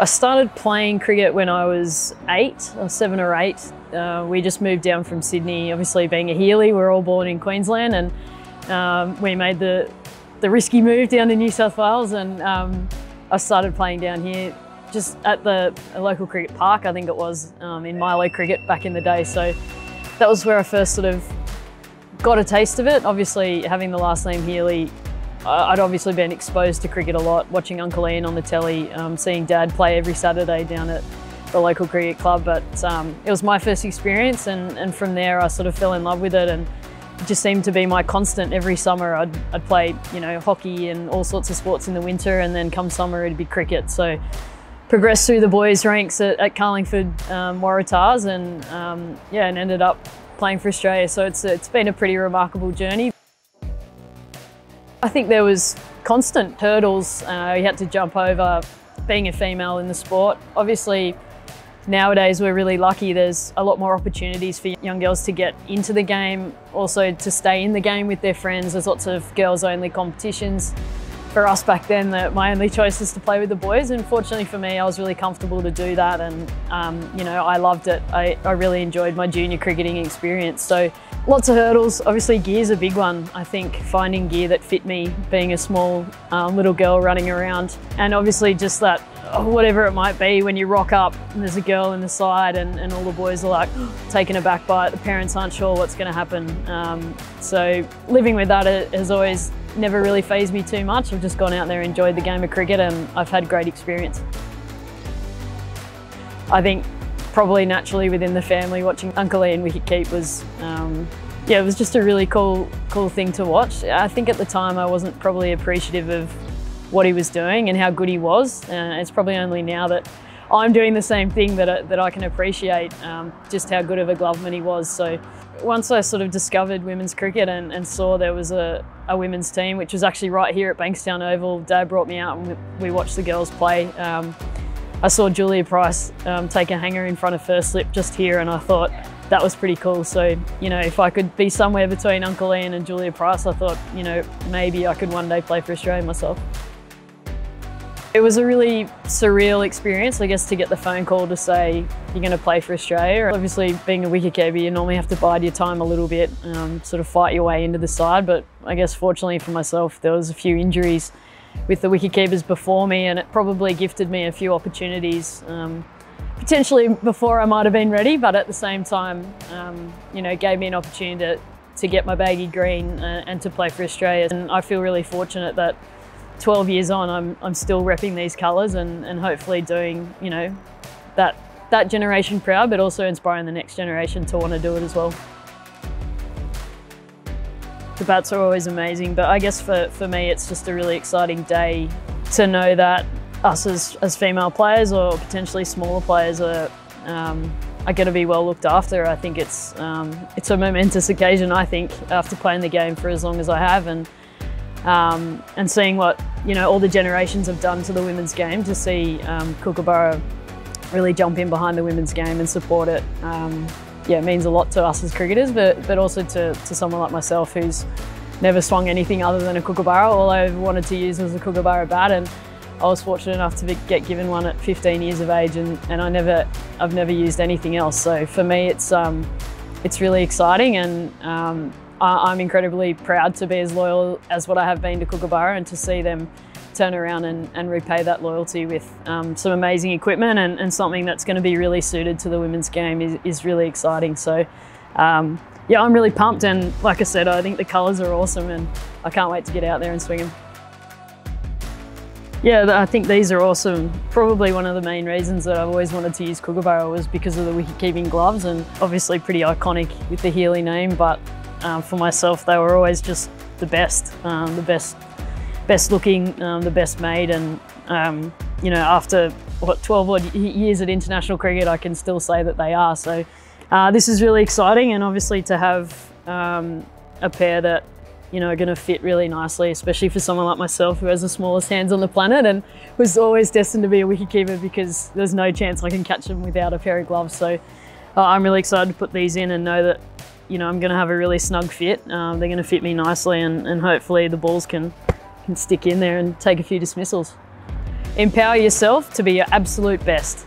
I started playing cricket when I was eight, or seven or eight. Uh, we just moved down from Sydney, obviously being a Healy, we're all born in Queensland and um, we made the, the risky move down to New South Wales and um, I started playing down here just at the local cricket park, I think it was, um, in Milo cricket back in the day. So that was where I first sort of got a taste of it. Obviously having the last name Healy I'd obviously been exposed to cricket a lot, watching Uncle Ian on the telly, um, seeing Dad play every Saturday down at the local cricket club. But um, it was my first experience, and, and from there I sort of fell in love with it, and it just seemed to be my constant. Every summer I'd, I'd play, you know, hockey and all sorts of sports in the winter, and then come summer it'd be cricket. So progressed through the boys' ranks at, at Carlingford um, Waratahs, and um, yeah, and ended up playing for Australia. So it's it's been a pretty remarkable journey. I think there was constant hurdles uh, you had to jump over being a female in the sport. Obviously, nowadays we're really lucky there's a lot more opportunities for young girls to get into the game, also to stay in the game with their friends. There's lots of girls only competitions for us back then that my only choice was to play with the boys and fortunately for me I was really comfortable to do that and um, you know I loved it. I, I really enjoyed my junior cricketing experience so lots of hurdles. Obviously gear's a big one. I think finding gear that fit me being a small um, little girl running around and obviously just that whatever it might be when you rock up and there's a girl in the side and, and all the boys are like taken aback by it. The parents aren't sure what's going to happen. Um, so living with that has always never really fazed me too much. I've just gone out there, enjoyed the game of cricket and I've had great experience. I think probably naturally within the family watching Uncle Ian wicket keep was um, yeah, it was just a really cool, cool thing to watch. I think at the time I wasn't probably appreciative of what he was doing and how good he was. Uh, it's probably only now that I'm doing the same thing that I, that I can appreciate um, just how good of a gloveman he was. So once I sort of discovered women's cricket and, and saw there was a, a, women's team, which was actually right here at Bankstown Oval, Dad brought me out and we watched the girls play. Um, I saw Julia Price um, take a hanger in front of first slip just here and I thought that was pretty cool. So, you know, if I could be somewhere between Uncle Ian and Julia Price, I thought, you know, maybe I could one day play for Australia myself. It was a really surreal experience, I guess, to get the phone call to say you're going to play for Australia. Obviously, being a wicketkeeper, you normally have to bide your time a little bit, um, sort of fight your way into the side. But I guess fortunately for myself, there was a few injuries with the wicketkeepers before me, and it probably gifted me a few opportunities. Um, potentially before I might have been ready, but at the same time, um, you know, gave me an opportunity to, to get my baggy green and, uh, and to play for Australia. And I feel really fortunate that 12 years on, I'm, I'm still repping these colours and, and hopefully doing, you know, that, that generation proud, but also inspiring the next generation to want to do it as well. The bats are always amazing, but I guess for, for me, it's just a really exciting day to know that us as, as female players or potentially smaller players are, um, are going to be well looked after. I think it's, um, it's a momentous occasion, I think, after playing the game for as long as I have. And um, and seeing what you know all the generations have done to the women's game to see um, Kookaburra really jump in behind the women's game and support it um, yeah means a lot to us as cricketers but but also to, to someone like myself who's never swung anything other than a Kookaburra. All I wanted to use was a Kookaburra bat and I was fortunate enough to be, get given one at 15 years of age and, and I never I've never used anything else. So for me it's um, it's really exciting and um, I'm incredibly proud to be as loyal as what I have been to Kookaburra and to see them turn around and, and repay that loyalty with um, some amazing equipment and, and something that's going to be really suited to the women's game is, is really exciting. So um, yeah, I'm really pumped and like I said, I think the colours are awesome and I can't wait to get out there and swing them. Yeah, I think these are awesome. Probably one of the main reasons that I've always wanted to use Kookaburra was because of the wicket-keeping gloves and obviously pretty iconic with the Healy name, but um, for myself, they were always just the best, um, the best, best looking, um, the best made, and um, you know, after what 12 odd years at international cricket, I can still say that they are. So uh, this is really exciting, and obviously to have um, a pair that you know, are going to fit really nicely, especially for someone like myself who has the smallest hands on the planet and was always destined to be a wicketkeeper because there's no chance I can catch them without a pair of gloves. So uh, I'm really excited to put these in and know that you know, I'm going to have a really snug fit. Um, they're going to fit me nicely and, and hopefully the balls can, can stick in there and take a few dismissals. Empower yourself to be your absolute best.